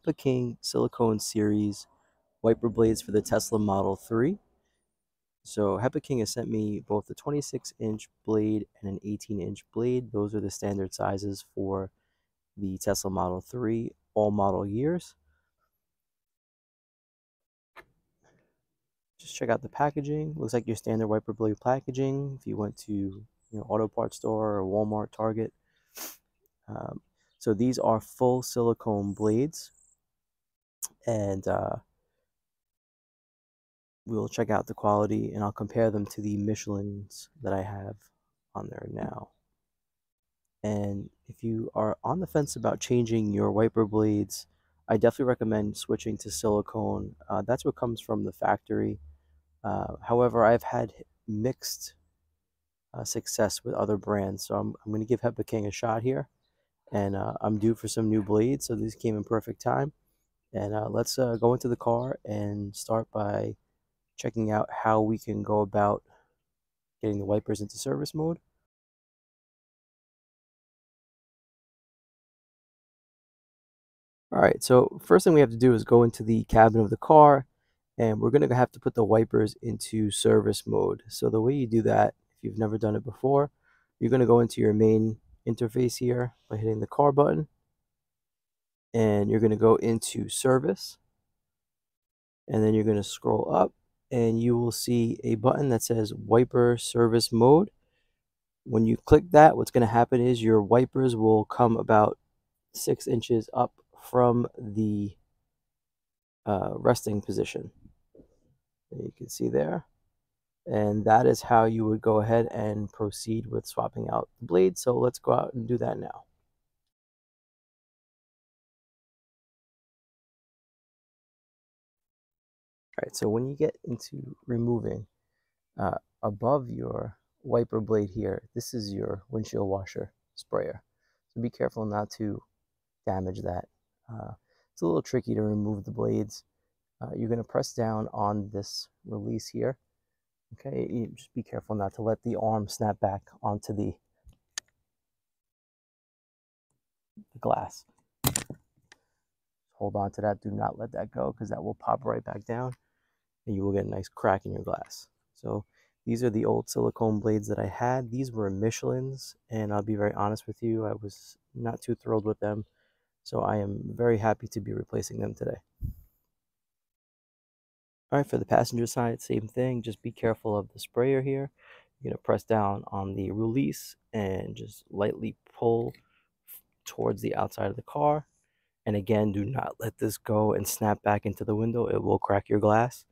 HEPA King Silicone Series wiper blades for the Tesla Model 3. So HEPA King has sent me both the 26 inch blade and an 18 inch blade. Those are the standard sizes for the Tesla Model 3, all model years. Just check out the packaging. Looks like your standard wiper blade packaging. If you went to you know auto parts store or Walmart, Target. Um, so these are full silicone blades, and uh, we'll check out the quality and I'll compare them to the Michelin's that I have on there now. And if you are on the fence about changing your wiper blades, I definitely recommend switching to silicone. Uh, that's what comes from the factory. Uh, however, I've had mixed uh, success with other brands, so I'm, I'm going to give HEPA King a shot here. And uh, I'm due for some new blades, so these came in perfect time. And uh, let's uh, go into the car and start by checking out how we can go about getting the wipers into service mode. All right, so first thing we have to do is go into the cabin of the car and we're gonna have to put the wipers into service mode. So the way you do that, if you've never done it before, you're gonna go into your main interface here by hitting the car button and you're gonna go into service and then you're gonna scroll up and you will see a button that says wiper service mode. When you click that, what's going to happen is your wipers will come about six inches up from the uh, resting position. You can see there. And that is how you would go ahead and proceed with swapping out the blade. So let's go out and do that now. Right, so when you get into removing uh, above your wiper blade here, this is your windshield washer sprayer. So be careful not to damage that. Uh, it's a little tricky to remove the blades. Uh, you're going to press down on this release here. Okay, you just be careful not to let the arm snap back onto the, the glass. Hold on to that. Do not let that go because that will pop right back down and you will get a nice crack in your glass. So these are the old silicone blades that I had. These were Michelin's, and I'll be very honest with you, I was not too thrilled with them. So I am very happy to be replacing them today. All right, for the passenger side, same thing. Just be careful of the sprayer here. You're to press down on the release and just lightly pull towards the outside of the car. And again, do not let this go and snap back into the window. It will crack your glass.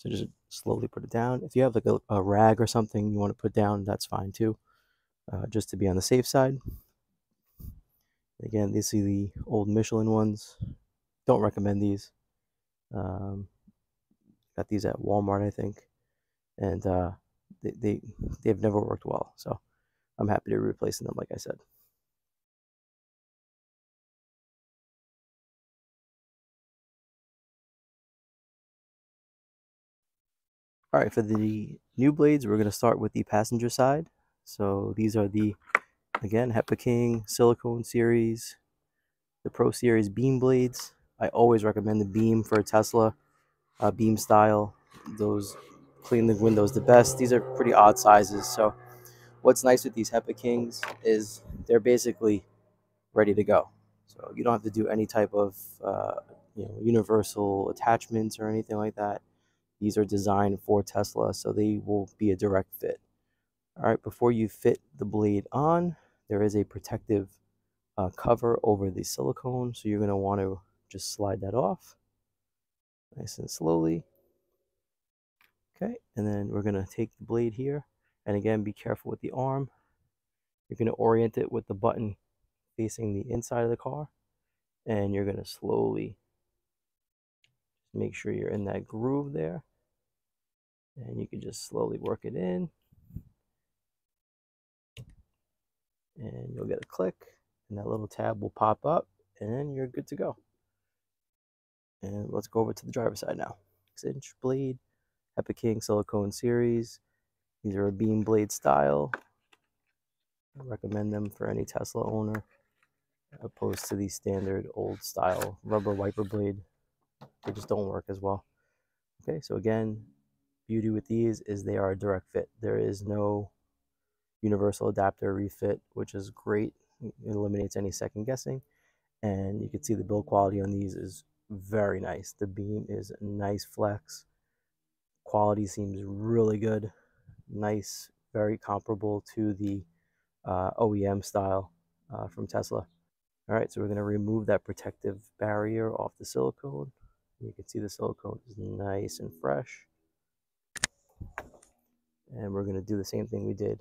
So just slowly put it down. If you have like a, a rag or something you want to put down, that's fine too, uh, just to be on the safe side. Again, these are the old Michelin ones. Don't recommend these. Um, got these at Walmart, I think, and uh, they, they they've never worked well. So I'm happy to be replacing them, like I said. All right, for the new blades, we're going to start with the passenger side. So these are the, again, HEPA King Silicone Series, the Pro Series beam blades. I always recommend the beam for a Tesla, uh, beam style. Those clean the windows the best. These are pretty odd sizes. So what's nice with these HEPA Kings is they're basically ready to go. So you don't have to do any type of uh, you know universal attachments or anything like that these are designed for Tesla, so they will be a direct fit. All right, before you fit the blade on, there is a protective uh, cover over the silicone, so you're going to want to just slide that off nice and slowly. Okay, and then we're going to take the blade here, and again, be careful with the arm. You're going to orient it with the button facing the inside of the car, and you're going to slowly make sure you're in that groove there and you can just slowly work it in. And you'll get a click and that little tab will pop up and you're good to go. And let's go over to the driver side now. 6 inch blade HEPA King silicone series. These are a beam blade style. I recommend them for any Tesla owner opposed to the standard old style rubber wiper blade. They just don't work as well. Okay, so again, beauty with these is they are a direct fit. There is no universal adapter refit, which is great. It eliminates any second guessing. And you can see the build quality on these is very nice. The beam is nice flex. Quality seems really good. Nice, very comparable to the uh, OEM style uh, from Tesla. All right, so we're going to remove that protective barrier off the silicone. You can see the silicone is nice and fresh. And we're going to do the same thing we did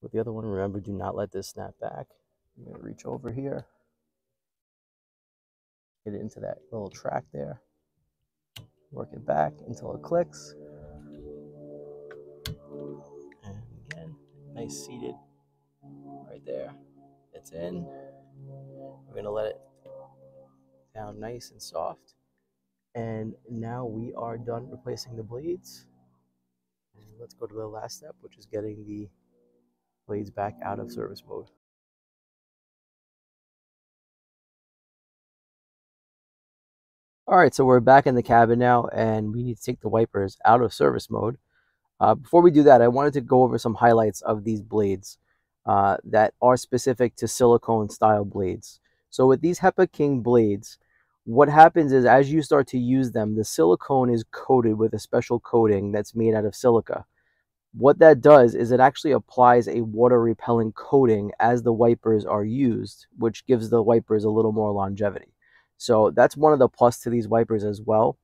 with the other one. Remember, do not let this snap back. I'm to reach over here, get it into that little track there, work it back until it clicks. And again, nice seated right there. It's in. We're going to let it down nice and soft. And now we are done replacing the blades. And let's go to the last step, which is getting the blades back out of service mode. All right, so we're back in the cabin now, and we need to take the wipers out of service mode. Uh, before we do that, I wanted to go over some highlights of these blades uh, that are specific to silicone style blades. So with these HEPA King blades, what happens is as you start to use them, the silicone is coated with a special coating that's made out of silica. What that does is it actually applies a water repellent coating as the wipers are used, which gives the wipers a little more longevity. So that's one of the plus to these wipers as well.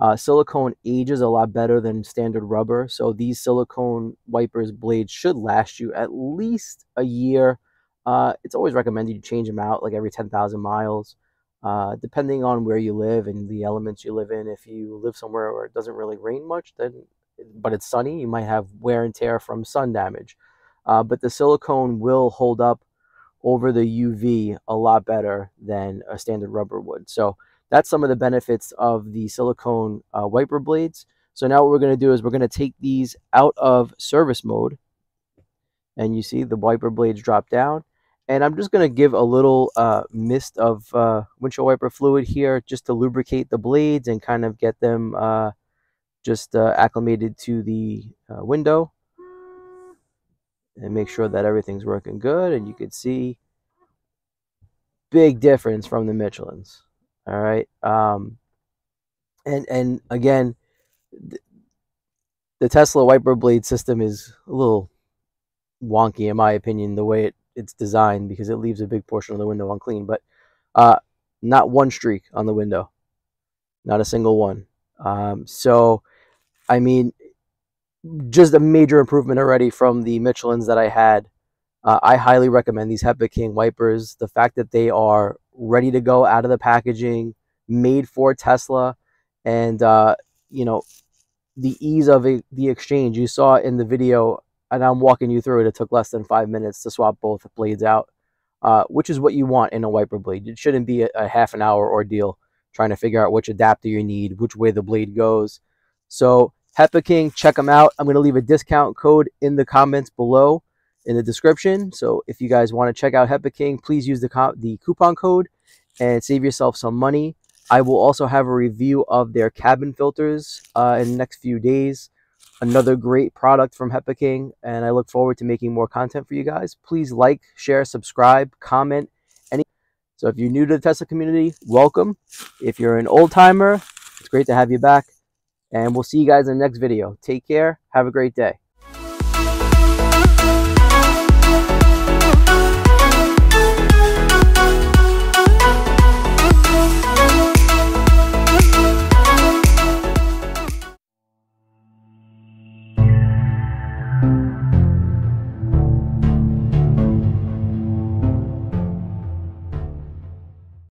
Uh, silicone ages a lot better than standard rubber. So these silicone wipers blades should last you at least a year. Uh, it's always recommended you change them out like every 10,000 miles, uh, depending on where you live and the elements you live in. If you live somewhere where it doesn't really rain much, then but it's sunny, you might have wear and tear from sun damage. Uh, but the silicone will hold up over the UV a lot better than a standard rubber would. So that's some of the benefits of the silicone uh, wiper blades. So now what we're going to do is we're going to take these out of service mode. And you see the wiper blades drop down. And I'm just going to give a little uh, mist of uh, windshield wiper fluid here just to lubricate the blades and kind of get them uh, just uh, acclimated to the uh, window. And make sure that everything's working good and you can see big difference from the Michelins. All right um, and and again the Tesla wiper blade system is a little wonky in my opinion the way it, it's designed because it leaves a big portion of the window unclean but uh, not one streak on the window not a single one um, so I mean, just a major improvement already from the Michelins that I had. Uh, I highly recommend these HEPA King wipers. The fact that they are ready to go out of the packaging, made for Tesla, and uh, you know the ease of the exchange. You saw in the video, and I'm walking you through it. It took less than five minutes to swap both blades out, uh, which is what you want in a wiper blade. It shouldn't be a, a half an hour ordeal trying to figure out which adapter you need, which way the blade goes. So HEPA King, check them out. I'm going to leave a discount code in the comments below in the description. So if you guys want to check out HEPA King, please use the, the coupon code and save yourself some money. I will also have a review of their cabin filters uh, in the next few days. Another great product from HEPA King, and I look forward to making more content for you guys. Please like, share, subscribe, comment. Any so if you're new to the Tesla community, welcome. If you're an old timer, it's great to have you back. And we'll see you guys in the next video. Take care. Have a great day.